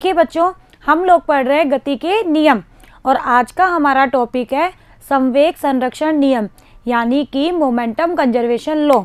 देखिए बच्चों, हम लोग पढ़ रहे हैं गति के नियम और आज का हमारा टॉपिक है संवेग संरक्षण नियम, यानी कि मोमेंटम कंजर्वेशन लॉ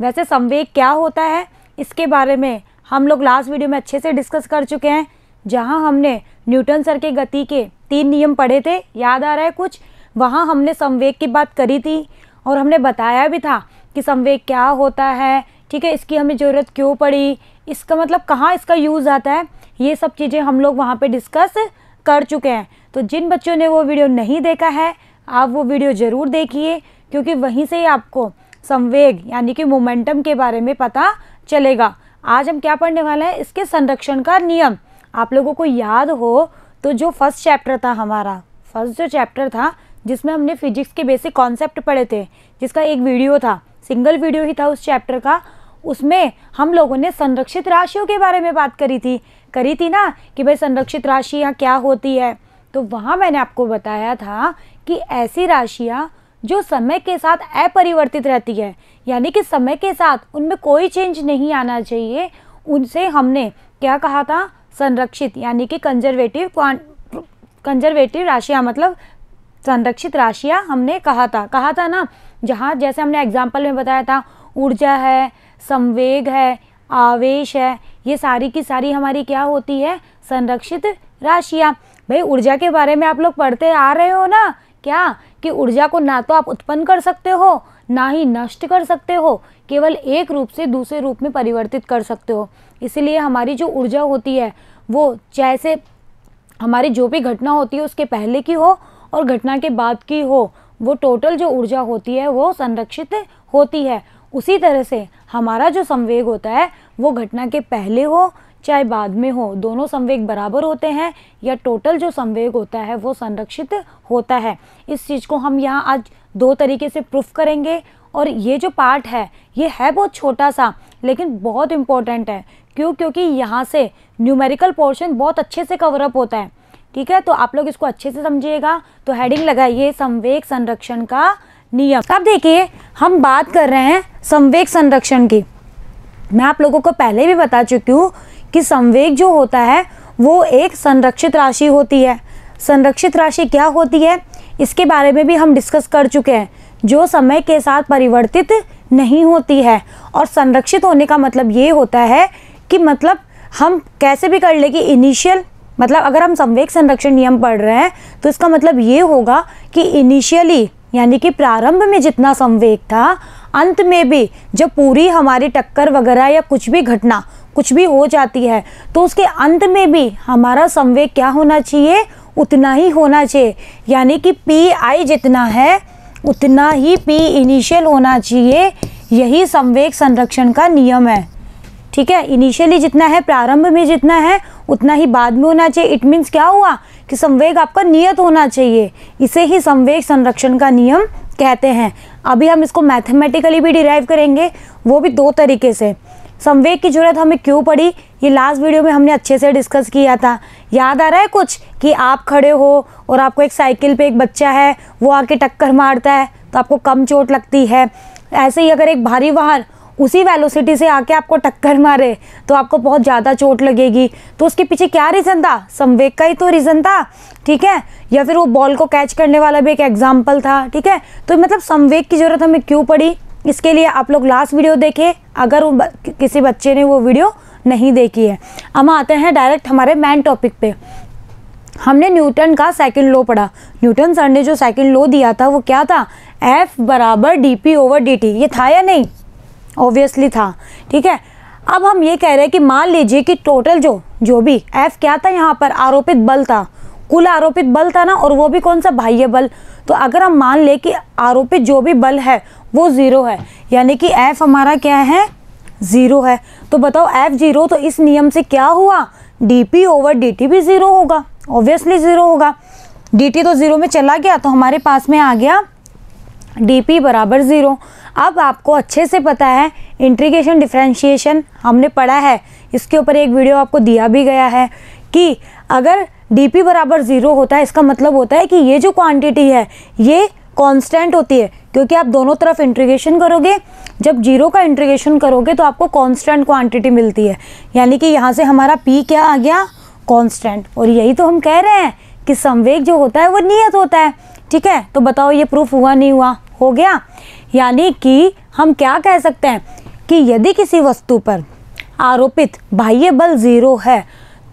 वैसे संवेग क्या होता है, इसके बारे में हम लोग लास्ट वीडियो में अच्छे से डिस्कस कर चुके हैं, जहाँ हमने न्यूटन सर के गति के तीन नियम पढ़े थे, याद आ रहा है कुछ? वहाँ हमने संवेग की बात करी थी और हमने बताया भी था कि संवेग क्या होता है, ठीक है, इसकी हमें ज़रूरत क्यों पड़ी, इसका मतलब कहाँ इसका यूज़ आता है? ये सब चीज़ें हम लोग वहाँ पे डिस्कस कर चुके हैं। तो जिन बच्चों ने वो वीडियो नहीं देखा है, आप वो वीडियो ज़रूर देखिए, क्योंकि वहीं से ही आपको संवेग, यानी कि मोमेंटम के बारे में पता चलेगा। आज हम क्या पढ़ने वाले हैं? इसके संरक्षण का नियम। आप लोगों को याद हो तो जो फ़र्स्ट चैप्टर था हमारा फ़र्स्ट जो चैप्टर था, जिसमें हमने फिजिक्स के बेसिक कॉन्सेप्ट पढ़े थे, जिसका एक वीडियो था सिंगल वीडियो ही था उस चैप्टर का, उसमें हम लोगों ने संरक्षित राशियों के बारे में बात करी थी। करी थी ना कि भाई संरक्षित राशियाँ क्या होती है? तो वहाँ मैंने आपको बताया था कि ऐसी राशियाँ जो समय के साथ अपरिवर्तित रहती है, यानी कि समय के साथ उनमें कोई चेंज नहीं आना चाहिए, उनसे हमने क्या कहा था? संरक्षित, यानी कि कंजर्वेटिव कंजर्वेटिव राशियाँ मतलब संरक्षित राशियाँ हमने कहा था। कहा था ना, जहाँ जैसे हमने एग्ज़ाम्पल में बताया था, ऊर्जा है, संवेग है, आवेश है ये सारी की सारी हमारी क्या होती है? संरक्षित राशियाँ। भाई, ऊर्जा के बारे में आप लोग पढ़ते आ रहे हो ना? क्या? कि ऊर्जा को ना तो आप उत्पन्न कर सकते हो, ना ही नष्ट कर सकते हो, केवल एक रूप से दूसरे रूप में परिवर्तित कर सकते हो। इसलिए हमारी जो ऊर्जा होती है, वो जैसे हमारी जो भी घटना होती है, उसके पहले की हो और घटना के बाद की हो, वो टोटल जो ऊर्जा होती है, वो संरक्षित होती है। उसी तरह से हमारा जो संवेग होता है वो घटना के पहले हो चाहे बाद में हो, दोनों संवेग बराबर होते हैं या टोटल जो संवेग होता है वो संरक्षित होता है। इस चीज़ को हम यहाँ आज दो तरीके से प्रूफ करेंगे और ये जो पार्ट है, ये है बहुत छोटा सा, लेकिन बहुत इम्पोर्टेंट है। क्यों? क्योंकि यहाँ से न्यूमेरिकल पोर्शन बहुत अच्छे से कवरअप होता है। ठीक है? तो आप लोग इसको अच्छे से समझिएगा। तो हेडिंग लगाइए, संवेग संरक्षण का नियम। अब देखिए, हम बात कर रहे हैं संवेग संरक्षण की। मैं आप लोगों को पहले भी बता चुकी हूँ कि संवेग जो होता है, वो एक संरक्षित राशि होती है। संरक्षित राशि क्या होती है? इसके बारे में भी हम डिस्कस कर चुके हैं, जो समय के साथ परिवर्तित नहीं होती है। और संरक्षित होने का मतलब ये होता है कि मतलब हम कैसे भी कर ले कि इनिशियल मतलब अगर हम संवेग संरक्षण नियम पढ़ रहे हैं तो इसका मतलब ये होगा कि इनिशियली यानी कि प्रारंभ में जितना संवेग था अंत में भी जब पूरी हमारी टक्कर वगैरह या कुछ भी घटना, कुछ भी हो जाती है तो उसके अंत में भी हमारा संवेग क्या होना चाहिए? उतना ही होना चाहिए। यानी कि पी आई जितना है, उतना ही पी इनिशियल होना चाहिए। यही संवेग संरक्षण का नियम है। ठीक है? इनिशियली जितना है, प्रारंभ में जितना है, उतना ही बाद में होना चाहिए। इट मीन्स क्या हुआ? कि संवेग आपका नियत होना चाहिए। इसे ही संवेग संरक्षण का नियम कहते हैं। अभी हम इसको मैथमेटिकली भी डिराइव करेंगे, वो भी दो तरीके से। संवेग की ज़रूरत हमें क्यों पड़ी? ये लास्ट वीडियो में हमने अच्छे से डिस्कस किया था। याद आ रहा है कुछ? कि आप खड़े हो और आपको एक साइकिल पे एक बच्चा है, वो आके टक्कर मारता है तो आपको कम चोट लगती है। ऐसे ही अगर एक भारी वाहन उसी वेलोसिटी से आके आपको टक्कर मारे तो आपको बहुत ज़्यादा चोट लगेगी। तो उसके पीछे क्या रीज़न था? संवेग का ही तो रीज़न था, ठीक है? या फिर वो बॉल को कैच करने वाला भी एक एग्ज़ाम्पल था, ठीक है? तो मतलब संवेग की ज़रूरत हमें क्यों पड़ी? इसके लिए आप लोग लास्ट वीडियो देखें। अगर किसी बच्चे ने वो वीडियो नहीं देखी है। हम आते हैं डायरेक्ट हमारे मैन टॉपिक पे। हमने न्यूटन का सेकंड लॉ पढ़ा। न्यूटन सर ने जो सेकंड लॉ दिया था, वो क्या था? एफ़ बराबर D P over D T ये था या नहीं? ऑब्वियसली था, ठीक है? अब हम ये कह रहे हैं कि मान लीजिए कि टोटल जो जो भी एफ़ क्या था यहाँ पर? आरोपित बल था। कुल आरोपित बल था ना, और वो भी कौन सा? बाह्य बल। तो अगर हम मान ले कि आरोपित जो भी बल है, वो ज़ीरो है। यानी कि एफ़ हमारा क्या है? ज़ीरो है। तो बताओ एफ़ ज़ीरो तो इस नियम से क्या हुआ? D P over D T भी ज़ीरो होगा। ऑब्वियसली ज़ीरो होगा। डी टी तो ज़ीरो में चला गया तो हमारे पास में आ गया डी पी बराबर ज़ीरो अब आपको अच्छे से पता है इंट्रीगेशन डिफ्रेंशिएशन हमने पढ़ा है। इसके ऊपर एक वीडियो आपको दिया भी गया है कि अगर डी पी बराबर ज़ीरो होता है, इसका मतलब होता है कि ये जो क्वांटिटी है, ये कांस्टेंट होती है, क्योंकि आप दोनों तरफ़ इंट्रीगेशन करोगे। जब ज़ीरो का इंट्रीगेशन करोगे तो आपको कांस्टेंट क्वांटिटी मिलती है। यानी कि यहाँ से हमारा पी क्या आ गया? कांस्टेंट और यही तो हम कह रहे हैं कि संवेग जो होता है, वो नियत होता है। ठीक है? तो बताओ, ये प्रूफ हुआ, नहीं हुआ? हो गया। यानी कि हम क्या कह सकते हैं कि यदि किसी वस्तु पर आरोपित बाह्य बल ज़ीरो है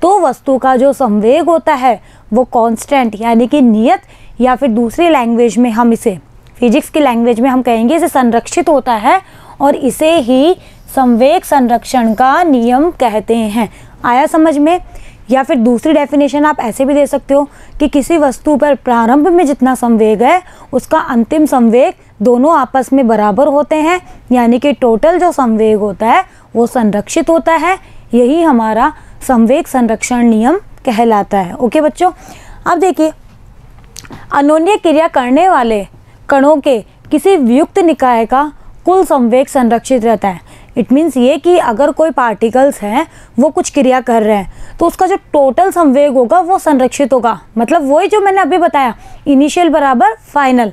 तो वस्तु का जो संवेग होता है, वो कांस्टेंट यानी कि नियत या फिर दूसरी लैंग्वेज में हम इसे फिजिक्स की लैंग्वेज में हम कहेंगे इसे संरक्षित होता है और इसे ही संवेग संरक्षण का नियम कहते हैं। आया समझ में? या फिर दूसरी डेफिनेशन आप ऐसे भी दे सकते हो कि किसी वस्तु पर प्रारंभ में जितना संवेग है, उसका अंतिम संवेग दोनों आपस में बराबर होते हैं, यानी कि टोटल जो संवेग होता है, वो संरक्षित होता है। यही हमारा संवेग संरक्षण नियम कहलाता है। ओके बच्चों, अब देखिए, अनोन्य क्रिया करने वाले कणों के किसी वियुक्त निकाय का कुल संवेग संरक्षित रहता है। इट मीन्स ये कि अगर कोई पार्टिकल्स हैं, वो कुछ क्रिया कर रहे हैं तो उसका जो टोटल संवेग होगा, वो संरक्षित होगा। मतलब वही जो मैंने अभी बताया इनिशियल बराबर फाइनल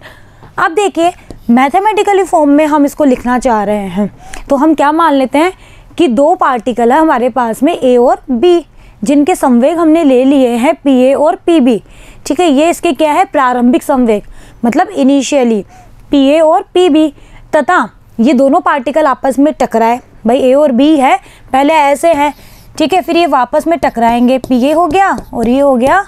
अब देखिए मैथमेटिकली फॉर्म में हम इसको लिखना चाह रहे हैं। तो हम क्या मान लेते हैं कि दो पार्टिकल है हमारे पास में ए और बी जिनके संवेग हमने ले लिए हैं पी ए और पी बी ठीक है, ये इसके क्या है? प्रारंभिक संवेग मतलब इनिशियली पी ए और पी बी तथा ये दोनों पार्टिकल आपस में टकराए। भाई ए और बी है, पहले ऐसे हैं। ठीक है, फिर ये वापस में टकराएँगे। पी ए हो गया और ये हो गया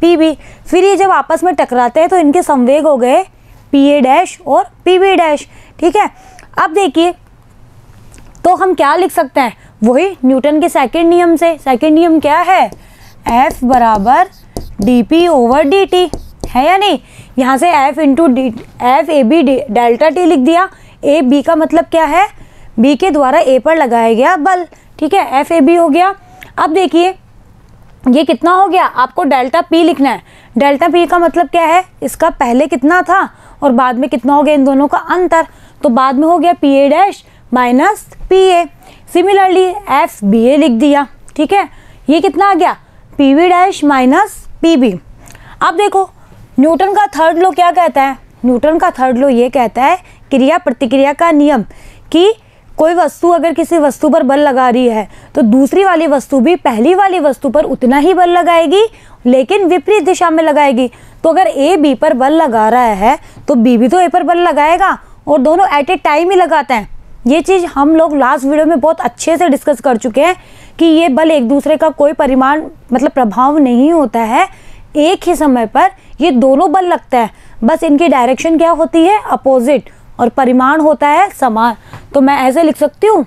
पी बी फिर ये जब आपस में टकराते हैं तो इनके संवेग हो गए पी ए डैश और पी बी डैश ठीक है? अब देखिए तो हम क्या लिख सकते हैं? वही न्यूटन के सेकेंड नियम से। सेकेंड नियम क्या है? एफ़ बराबर D P over D T है या नहीं? यहाँ से F into D F A B delta T लिख दिया। ए बी का मतलब क्या है? बी के द्वारा ए पर लगाया गया बल, ठीक है? एफ़ ए बी हो गया। अब देखिए, ये कितना हो गया? आपको डेल्टा पी लिखना है। डेल्टा पी का मतलब क्या है? इसका पहले कितना था? और बाद में कितना हो गया इन दोनों का अंतर? तो बाद में हो गया P A dash minus P A similarly F B A लिख दिया, ठीक है? ये कितना आ गया? P V dash minus P B अब देखो, न्यूटन का थर्ड लो क्या कहता है? न्यूटन का थर्ड लो ये कहता है क्रिया प्रतिक्रिया का नियम कि कोई वस्तु अगर किसी वस्तु पर बल लगा रही है तो दूसरी वाली वस्तु भी पहली वाली वस्तु पर उतना ही बल लगाएगी, लेकिन विपरीत दिशा में लगाएगी। तो अगर ए बी पर बल लगा रहा है तो बी भी तो ए पर बल लगाएगा, और दोनों एट ए टाइम ही लगाते हैं। ये चीज़ हम लोग लास्ट वीडियो में बहुत अच्छे से डिस्कस कर चुके हैं कि ये बल एक दूसरे का कोई परिमाण मतलब प्रभाव नहीं होता है। एक ही समय पर ये दोनों बल लगता है। बस इनकी डायरेक्शन क्या होती है? अपोजिट और परिमाण होता है समान। तो मैं ऐसे लिख सकती हूँ?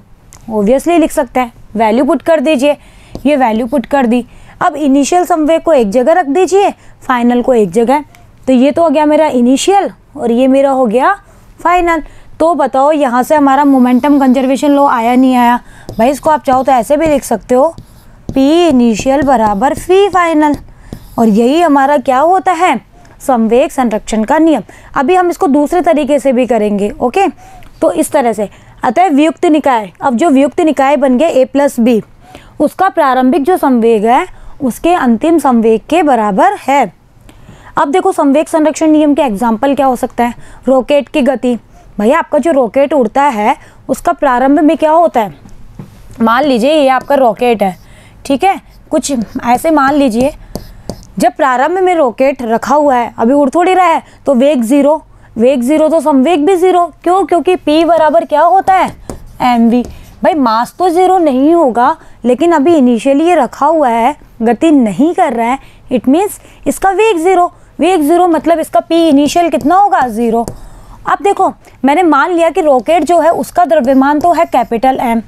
ओबियसली लिख सकते हैं। वैल्यू पुट कर दीजिए। ये वैल्यू पुट कर दी। अब इनिशियल समवे को एक जगह रख दीजिए। फाइनल को एक जगह। तो ये तो हो गया मेरा इनिशियल और ये मेरा हो गया फाइनल तो बताओ, यहाँ से हमारा मोमेंटम कंजर्वेशन लो आया नहीं आया? भाई, इसको आप चाहो तो ऐसे भी लिख सकते हो। पी इनिशियल बराबर फ़ी फाइनल और यही हमारा क्या होता है? संवेग संरक्षण का नियम। अभी हम इसको दूसरे तरीके से भी करेंगे, ओके? तो इस तरह से। अतः वियुक्त निकाय। अब जो वियुक्त निकाय बन गए ए प्लस बी उसका प्रारंभिक जो संवेग है, उसके अंतिम संवेग के बराबर है। अब देखो, संवेग संरक्षण नियम के एग्ज़ाम्पल क्या हो सकता है? रॉकेट की गति। भैया, आपका जो रॉकेट उड़ता है, उसका प्रारंभ में क्या होता है? मान लीजिए ये आपका रॉकेट है, ठीक है? कुछ ऐसे मान लीजिए जब प्रारंभ में रॉकेट रखा हुआ है, अभी उड़ थोड़ी रहा है तो वेग ज़ीरो वेग ज़ीरो तो संवेग भी ज़ीरो क्यों? क्योंकि P बराबर क्या होता है? एम वी भाई मास तो ज़ीरो नहीं होगा, लेकिन अभी इनिशियली ये रखा हुआ है, गति नहीं कर रहा है इट मीन्स इसका वेग ज़ीरो वेग ज़ीरो मतलब इसका पी इनिशियल कितना होगा? ज़ीरो अब देखो, मैंने मान लिया कि रॉकेट जो है, उसका द्रव्यमान तो है कैपिटल एम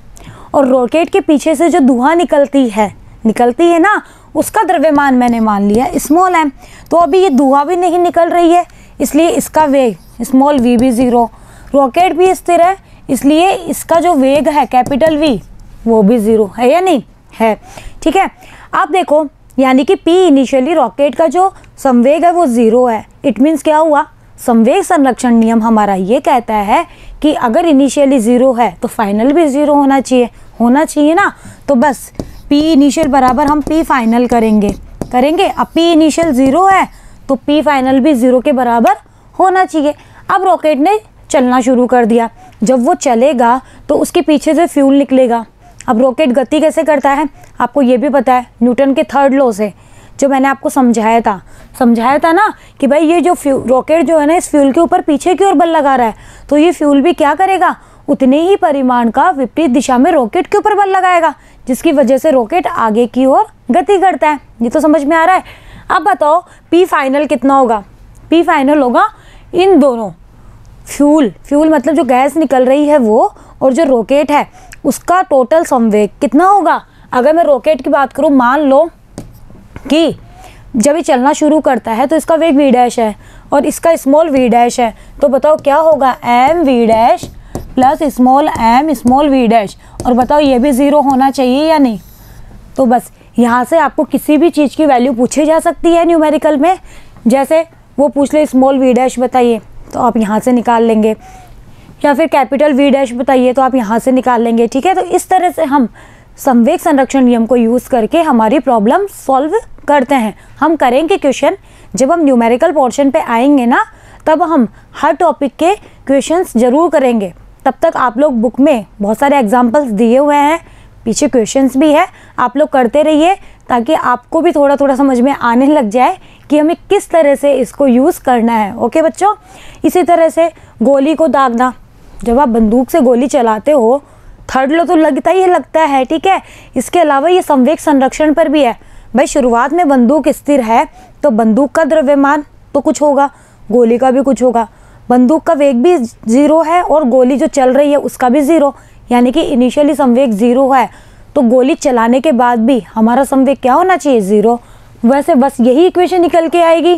और रॉकेट के पीछे से जो धुआँ निकलती है निकलती है ना उसका द्रव्यमान मैंने मान लिया स्मॉल एम तो अभी ये धुआँ भी नहीं निकल रही है, इसलिए इसका वेग स्मॉल वी भी ज़ीरो रॉकेट भी स्थिर है, इसलिए इसका जो वेग है कैपिटल वी वो भी ज़ीरो है या नहीं? है। ठीक है? आप देखो, यानी कि पी इनिशियली रॉकेट का जो संवेग है, वो ज़ीरो है। इट मीन्स क्या हुआ? संवेग संरक्षण नियम हमारा ये कहता है कि अगर इनिशियली ज़ीरो है तो फाइनल भी ज़ीरो होना चाहिए। होना चाहिए ना? तो बस पी इनिशियल बराबर हम पी फाइनल करेंगे। करेंगे? अब पी इनिशियल ज़ीरो है तो पी फाइनल भी ज़ीरो के बराबर होना चाहिए। अब रॉकेट ने चलना शुरू कर दिया। जब वो चलेगा तो उसके पीछे से फ्यूल निकलेगा। अब रॉकेट गति कैसे करता है? आपको ये भी पता है न्यूटन के थर्ड लॉ से। जो मैंने आपको समझाया था। समझाया था ना कि भाई ये जो रॉकेट जो है ना, इस फ्यूल के ऊपर पीछे की ओर बल लगा रहा है। तो ये फ्यूल भी क्या करेगा? उतने ही परिमाण का विपरीत दिशा में रॉकेट के ऊपर बल लगाएगा, जिसकी वजह से रॉकेट आगे की ओर गति करता है। ये तो समझ में आ रहा है। अब बताओ पी फाइनल कितना होगा? पी फाइनल होगा इन दोनों। फ्यूल फ्यूल मतलब जो गैस निकल रही है वो और जो रॉकेट है, उसका टोटल संवेग कितना होगा? अगर मैं रॉकेट की बात करूँ, मान लो कि जब ये चलना शुरू करता है तो इसका वेग वी डैश है और इसका स्मॉल वी डैश है। तो बताओ क्या होगा? M V dash plus small M small V dash और बताओ ये भी ज़ीरो होना चाहिए या नहीं? तो बस यहाँ से आपको किसी भी चीज़ की वैल्यू पूछी जा सकती है न्यूमेरिकल में। जैसे वो पूछ ले स्मॉल वी डैश बताइए तो आप यहाँ से निकाल लेंगे। या फिर कैपिटल वी डैश बताइए तो आप यहाँ से निकाल लेंगे, ठीक है? तो इस तरह से हम संवेग संरक्षण नियम को यूज़ करके हमारी प्रॉब्लम सॉल्व करते हैं। हम करेंगे क्वेश्चन जब हम न्यूमेरिकल पोर्शन पे आएँगे ना, तब हम हर टॉपिक के क्वेश्चंस ज़रूर करेंगे। तब तक आप लोग बुक में बहुत सारे एग्जाम्पल्स दिए हुए हैं। पीछे क्वेश्चंस भी है। आप लोग करते रहिए, ताकि आपको भी थोड़ा थोड़ा समझ में आने लग जाए कि हमें किस तरह से इसको यूज़ करना है। ओके बच्चों? इसी तरह से गोली को दागना। जब आप बंदूक से गोली चलाते हो, थर्ड लो तो लगता ही लगता है, ठीक है? इसके अलावा ये संवेक संरक्षण पर भी है। भाई, शुरुआत में बंदूक स्थिर है तो बंदूक का द्रव्यमान तो कुछ होगा, गोली का भी कुछ होगा। बंदूक का वेग भी ज़ीरो है और गोली जो चल रही है उसका भी ज़ीरो, यानी कि इनिशियली संवेग ज़ीरो है। तो गोली चलाने के बाद भी हमारा संवेग क्या होना चाहिए? ज़ीरो। वैसे बस यही इक्वेशन निकल के आएगी,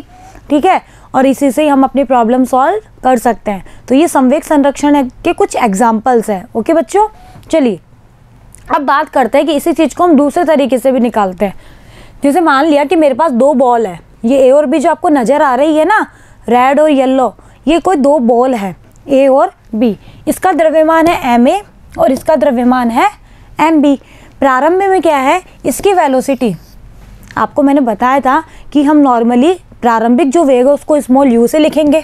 ठीक है? और इसी से ही हम अपनी प्रॉब्लम सॉल्व कर सकते हैं। तो ये संवेग संरक्षण के कुछ एग्जाम्पल्स हैं ओके बच्चों? चलिए, अब बात करते हैं कि इसी चीज़ को हम दूसरे तरीके से भी निकालते हैं। जैसे मान लिया कि मेरे पास दो बॉल है, ये ए और बी जो आपको नज़र आ रही है ना रेड और येलो ये कोई दो बॉल है ए और बी इसका द्रव्यमान है एम ए और इसका द्रव्यमान है एम बी प्रारंभ में क्या है? इसकी वेलोसिटी आपको मैंने बताया था कि हम नॉर्मली प्रारंभिक जो वेग है उसको स्मॉल यू से लिखेंगे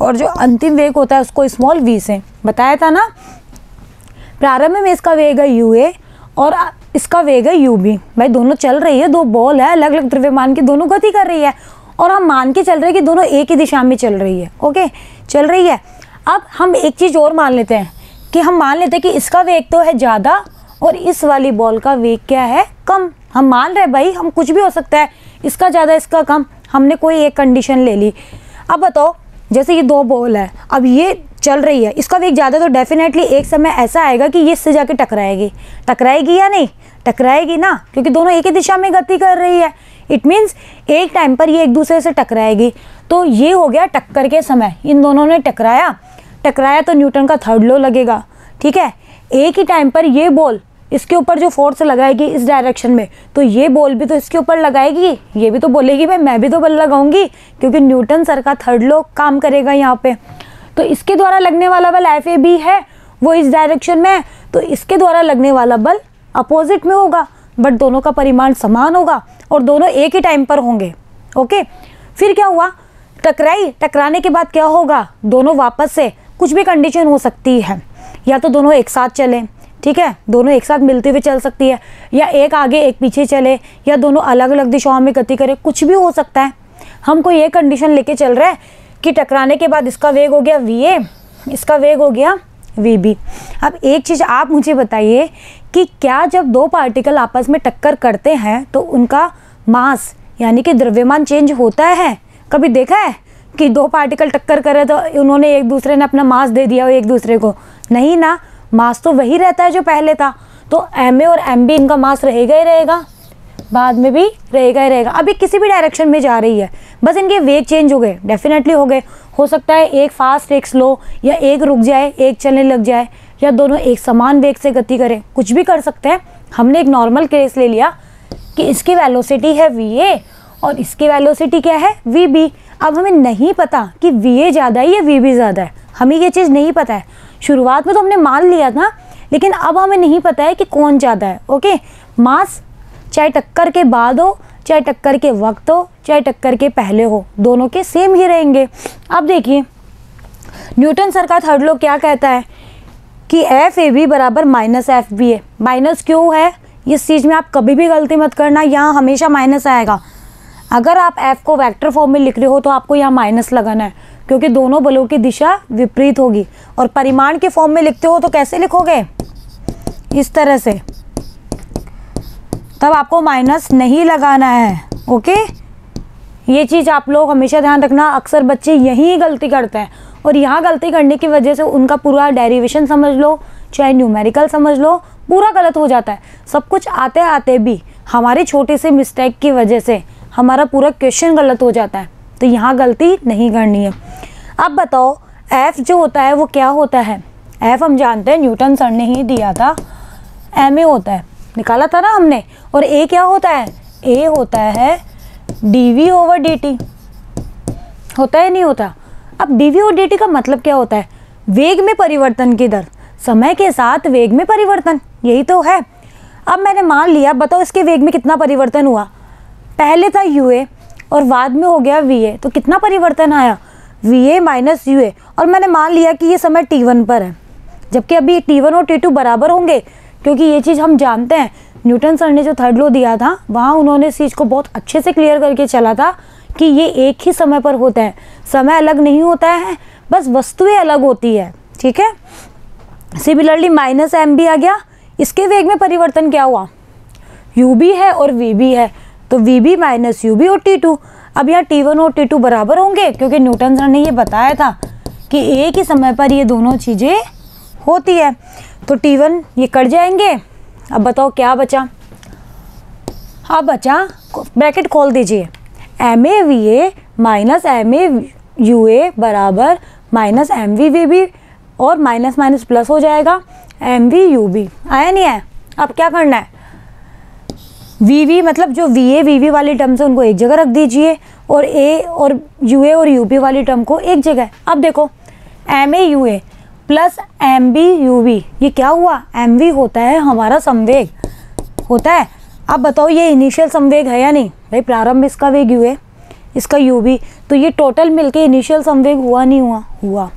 और जो अंतिम वेग होता है उसको स्मॉल वी से। बताया था ना? प्रारंभ में इसका वेग है यू ए और इसका वेग है यू बी भाई, दोनों चल रही है, दो बॉल है अलग अलग द्रव्यमान की दोनों गति कर रही है। और हम मान के चल रहे हैं कि दोनों एक ही दिशा में चल रही है ओके चल रही है। अब हम एक चीज़ और मान लेते हैं कि हम मान लेते हैं कि इसका वेग तो है ज़्यादा और इस वाली बॉल का वेग क्या है कम। हम मान रहे भाई, हम कुछ भी हो सकता है, इसका ज़्यादा, इसका कम। हमने कोई एक कंडीशन ले ली। अब बताओ, जैसे ये दो बॉल है, अब ये चल रही है। इसका वेग ज़्यादा तो डेफिनेटली एक समय ऐसा आएगा कि ये इससे जाके टकराएगी। टकराएगी या नहीं? टकराएगी ना, क्योंकि दोनों एक ही दिशा में गति कर रही है। इट मीन्स एक टाइम पर ये एक दूसरे से टकराएगी। तो ये हो गया टक्कर के समय। इन दोनों ने टकराया। टकराया तो न्यूटन का थर्ड लो लगेगा। ठीक है? एक ही टाइम पर ये बॉल इसके ऊपर जो फोर्स लगाएगी इस डायरेक्शन में तो ये बॉल भी तो इसके ऊपर लगाएगी। ये भी तो बोलेगी, भाई, मैं भी तो बल लगाऊँगी। क्योंकि न्यूटन सर का थर्ड लो काम करेगा यहाँ पे। तो इसके द्वारा लगने वाला बल एफ़ ए बी है, वो इस डायरेक्शन में है तो इसके द्वारा लगने वाला बल अपोजिट में होगा बट दोनों का परिमाण समान होगा और दोनों एक ही टाइम पर होंगे ओके फिर क्या हुआ? टकराई, टकराने के बाद क्या होगा? दोनों वापस से कुछ भी कंडीशन हो सकती है। या तो दोनों एक साथ चलें, ठीक है? दोनों एक साथ मिलते हुए चल सकती है, या एक आगे एक पीछे चले, या दोनों अलग अलग दिशाओं में गति करें, कुछ भी हो सकता है। हम कोई ये कंडीशन लेके चल रहे हैं कि टकराने के बाद इसका वेग हो गया वी ए इसका वेग हो गया वी बी अब एक चीज़ आप मुझे बताइए कि क्या जब दो पार्टिकल आपस में टक्कर करते हैं तो उनका मास यानी कि द्रव्यमान चेंज होता है? कभी देखा है कि दो पार्टिकल टक्कर करे तो उन्होंने एक दूसरे ने अपना मास दे दिया हो एक दूसरे को? नहीं ना मास तो वही रहता है जो पहले था। तो एम ए और एम बी इनका मास रहेगा ही रहेगा। बाद में भी रहेगा ही रहेगा। अभी किसी भी डायरेक्शन में जा रही है। बस इनके वेग चेंज हो गए। डेफिनेटली हो गए। हो सकता है एक फास्ट एक स्लो या एक रुक जाए, एक चलने लग जाए, या दोनों एक समान वेग से गति करें। कुछ भी कर सकते हैं। हमने एक नॉर्मल केस ले लिया कि इसकी वेलोसिटी है वी ए और इसकी वेलोसिटी क्या है? वी बी अब हमें नहीं पता कि वी ए ज़्यादा है या वी बी ज़्यादा है। हमें ये चीज़ नहीं पता है। शुरुआत में तो हमने मान लिया था, लेकिन अब हमें नहीं पता है कि कौन ज़्यादा है। ओके मास चाहे टक्कर के बाद हो, चाहे टक्कर के वक्त हो, चाहे टक्कर के पहले हो, दोनों के सेम ही रहेंगे। अब देखिए, न्यूटन सर का थर्ड लो क्या कहता है? कि एफ़ ए बी बराबर माइनस एफ़ बी है माइनस क्यों है? इस चीज़ में आप कभी भी गलती मत करना, यहाँ हमेशा माइनस आएगा। अगर आप एफ़ को वेक्टर फॉर्म में लिख रहे हो तो आपको यहाँ माइनस लगाना है, क्योंकि दोनों बलों की दिशा विपरीत होगी। और परिमाण के फॉर्म में लिखते हो तो कैसे लिखोगे? इस तरह से। तब आपको माइनस नहीं लगाना है ओके ये चीज़ आप लोग हमेशा ध्यान रखना, अक्सर बच्चे यही गलती करते हैं। और यहाँ गलती करने की वजह से उनका पूरा डेरिवेशन समझ लो, चाहे न्यूमेरिकल समझ लो, पूरा गलत हो जाता है। सब कुछ आते आते भी हमारे छोटे से मिस्टेक की वजह से हमारा पूरा क्वेश्चन गलत हो जाता है। तो यहाँ गलती नहीं करनी है। अब बताओ एफ़ जो होता है वो क्या होता है? एफ़ हम जानते हैं, न्यूटन सर ने ही दिया था एम ए होता है। निकाला था ना हमने, और ए क्या होता है? ए होता है D V over D T होता है नहीं होता? अब डी वी और डी टी का मतलब क्या होता है? वेग में परिवर्तन की दर समय के साथ वेग में परिवर्तन, यही तो है। अब मैंने मान लिया, बताओ इसके वेग में कितना परिवर्तन हुआ? पहले था यू ए और बाद में हो गया वी ए तो कितना परिवर्तन आया? V A minus U A और मैंने मान लिया कि ये समय टी वन पर है, जबकि अभी टी वन और टी टू बराबर होंगे क्योंकि ये चीज़ हम जानते हैं। न्यूटन सर ने जो थर्ड लो दिया था, वहाँ उन्होंने इस चीज़ को बहुत अच्छे से क्लियर करके चला था कि ये एक ही समय पर होता है। समय अलग नहीं होता है, बस वस्तुएँ अलग होती है, ठीक है? सिमिलरली माइनस एम भी आ गया। इसके वेग में परिवर्तन क्या हुआ? यू भी है और वी भी है। तो V B minus U B और टी टू। अब यहाँ टी वन और टी टू बराबर होंगे, क्योंकि न्यूटन सर ने ये बताया था कि एक ही समय पर ये दोनों चीज़ें होती है। तो टी वन ये कट जाएँगे। अब बताओ क्या बचा? अब बचा ब्रैकेट खोल दीजिए। M A V A minus M A U A बराबर minus M V V B और माइनस माइनस प्लस हो जाएगा। एम वी यू बी आया नहीं है? अब क्या करना है? वी वी मतलब जो वी ए वी वी वाली टर्म से उनको एक जगह रख दीजिए और ए और यू ए और यू बी वाली टर्म को एक जगह। अब देखो M A U A plus M B U V ये क्या हुआ? एम वी होता है हमारा संवेग। होता है। अब बताओ ये इनिशियल संवेग है या नहीं? भाई, प्रारंभ इसका वेग यू है इसका यू भी तो ये टोटल मिलके इनिशियल संवेग हुआ नहीं हुआ? हुआ।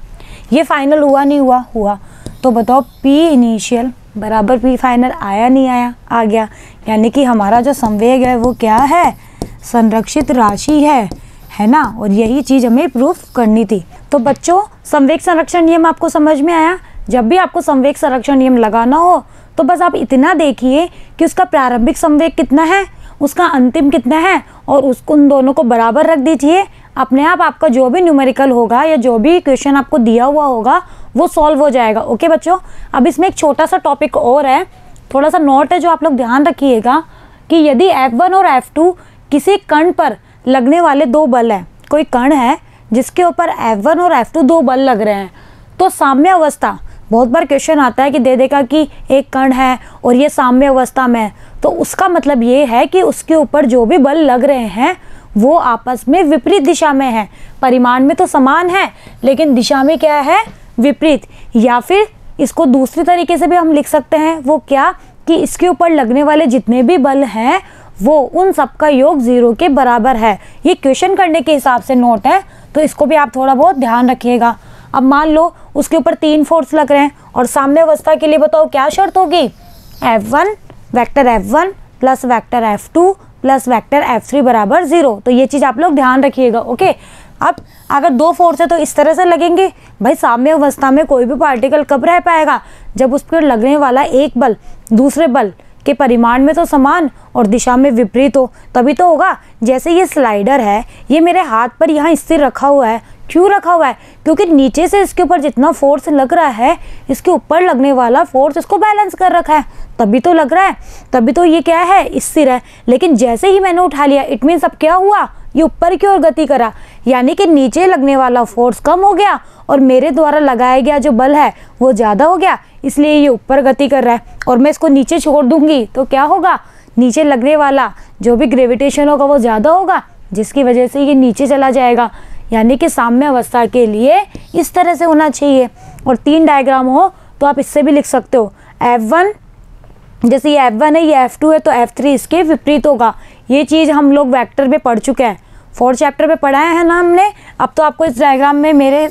ये फाइनल हुआ नहीं हुआ? हुआ। तो बताओ पी इनिशियल बराबर पी फाइनल आया नहीं आया? आ गया। यानी कि हमारा जो संवेग है वो क्या है? संरक्षित राशि है। है ना? और यही चीज़ हमें प्रूफ करनी थी। तो बच्चों संवेक संरक्षण नियम आपको समझ में आया? जब भी आपको संवेक संरक्षण नियम लगाना हो तो बस आप इतना देखिए कि उसका प्रारंभिक संवेक कितना है, उसका अंतिम कितना है, और उसको उन दोनों को बराबर रख दीजिए। अपने आप आपका जो भी न्यूमेरिकल होगा या जो भी क्वेश्चन आपको दिया हुआ होगा, वो सॉल्व हो जाएगा। ओके बच्चों? अब इसमें एक छोटा सा टॉपिक और है। थोड़ा सा नोट है जो आप लोग ध्यान रखिएगा कि यदि F1 और F2 किसी कण पर लगने वाले दो बल हैं। कोई कण है जिसके ऊपर F1 और F2 दो बल लग रहे हैं। तो साम्य अवस्था, बहुत बार क्वेश्चन आता है कि दे देगा कि एक कण है और ये साम्य अवस्था में तो उसका मतलब ये है कि उसके ऊपर जो भी बल लग रहे हैं, वो आपस में विपरीत दिशा में है। परिमाण में तो समान है, लेकिन दिशा में क्या है? विपरीत। या फिर इसको दूसरी तरीके से भी हम लिख सकते हैं, वो क्या? कि इसके ऊपर लगने वाले जितने भी बल हैं वो उन सबका योग ज़ीरो के बराबर है। ये क्वेश्चन करने के हिसाब से नोट है तो इसको भी आप थोड़ा बहुत ध्यान रखिएगा। अब मान लो, उसके ऊपर तीन फोर्स लग रहे हैं, और सामने अवस्था के लिए बताओ क्या शर्त होगी? F one vector F one plus vector F two plus vector F three बराबर ज़ीरो तो ये चीज़ आप लोग ध्यान रखिएगा ओके अब अगर दो फोर्स है तो इस तरह से लगेंगे। भाई साम्य अवस्था में कोई भी पार्टिकल कब रह पाएगा? जब उस पर लगने वाला एक बल, दूसरे बल के परिमाण में तो समान और दिशा में विपरीत हो, तभी तो होगा। जैसे ये स्लाइडर है, ये मेरे हाथ पर यहाँ स्थिर रखा हुआ है। क्यों रखा हुआ है? क्योंकि नीचे से इसके ऊपर जितना फोर्स लग रहा है, इसके ऊपर लगने वाला फोर्स इसको बैलेंस कर रखा है। तभी तो लग रहा है, तभी तो ये क्या है? स्थिर है। लेकिन जैसे ही मैंने उठा लिया इट मीन्स अब क्या हुआ? ये ऊपर की ओर गति करा। यानी कि नीचे लगने वाला फोर्स कम हो गया और मेरे द्वारा लगाया गया जो बल है, वो ज़्यादा हो गया, इसलिए ये ऊपर गति कर रहा है। और मैं इसको नीचे छोड़ दूँगी तो क्या होगा? नीचे लगने वाला जो भी ग्रेविटेशन होगा, वो ज़्यादा होगा, जिसकी वजह से ये नीचे चला जाएगा। यानी कि साम्य अवस्था के लिए इस तरह से होना चाहिए। और तीन डायग्राम हो तो आप इससे भी लिख सकते हो। एफ़ वन जैसे ये एफ़ वन है, ये एफ़ टू है तो एफ़ थ्री इसके विपरीत होगा। ये चीज़ हम लोग वेक्टर में पढ़ चुके हैं। फोर्थ चैप्टर में पढ़ाए हैं ना हमने? अब तो आपको इस डायग्राम में मेरे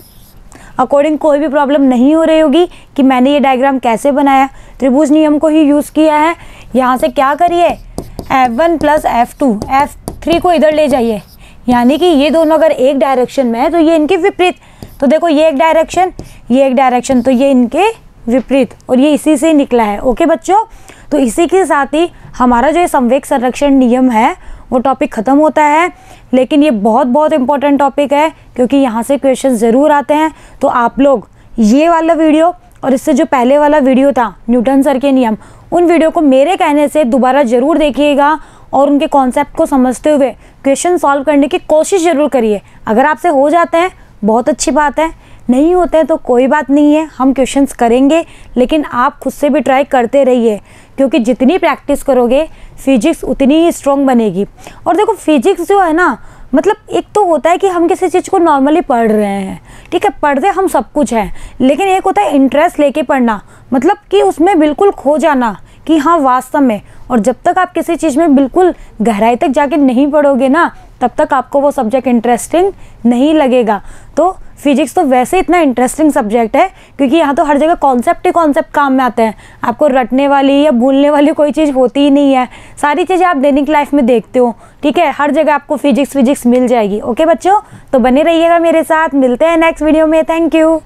अकॉर्डिंग कोई भी प्रॉब्लम नहीं हो रही होगी कि मैंने ये डायग्राम कैसे बनाया। त्रिभुज नियम को ही यूज़ किया है। यहाँ से क्या करिए? F one plus F two F three को इधर ले जाइए। यानी कि ये दोनों अगर एक डायरेक्शन में है तो ये इनके विपरीत। तो देखो, ये एक डायरेक्शन ये एक डायरेक्शन तो ये इनके विपरीत। और ये इसी से निकला है। ओके बच्चों? तो इसी के साथ ही हमारा जो ये संवेक संरक्षण नियम है वो टॉपिक ख़त्म होता है, लेकिन ये बहुत बहुत इंपॉर्टेंट टॉपिक है, क्योंकि यहाँ से क्वेश्चन ज़रूर आते हैं। तो आप लोग, ये वाला वीडियो और इससे जो पहले वाला वीडियो था न्यूटन सर के नियम, उन वीडियो को मेरे कहने से दोबारा ज़रूर देखिएगा और उनके कॉन्सेप्ट को समझते हुए क्वेश्चन सॉल्व करने की कोशिश ज़रूर करिए। अगर आपसे हो जाते हैं, बहुत अच्छी बात है। नहीं होते हैं तो कोई बात नहीं है, हम क्वेश्चंस करेंगे, लेकिन आप खुद से भी ट्राई करते रहिए, क्योंकि जितनी प्रैक्टिस करोगे फिजिक्स उतनी ही स्ट्रॉन्ग बनेगी। और देखो फिजिक्स जो है ना मतलब एक तो होता है कि हम किसी चीज़ को नॉर्मली पढ़ रहे हैं, ठीक है, पढ़ते हम सब कुछ हैं, लेकिन एक होता है इंटरेस्ट लेके पढ़ना मतलब कि उसमें बिल्कुल खो जाना, कि हाँ वास्तव में, और जब तक आप किसी चीज़ में बिल्कुल गहराई तक जाके नहीं पढ़ोगे ना, तब तक आपको वो सब्जेक्ट इंटरेस्टिंग नहीं लगेगा। तो फिजिक्स तो वैसे इतना इंटरेस्टिंग सब्जेक्ट है, क्योंकि यहाँ तो हर जगह कॉन्सेप्ट ही कॉन्सेप्ट काम में आते हैं। आपको रटने वाली या भूलने वाली कोई चीज़ होती ही नहीं है। सारी चीज़ें आप दैनिक लाइफ में देखते हो, ठीक है? हर जगह आपको फिजिक्स फिजिक्स मिल जाएगी। ओके बच्चों? तो बने रहिएगा मेरे साथ। मिलते हैं नेक्स्ट वीडियो में। Thank you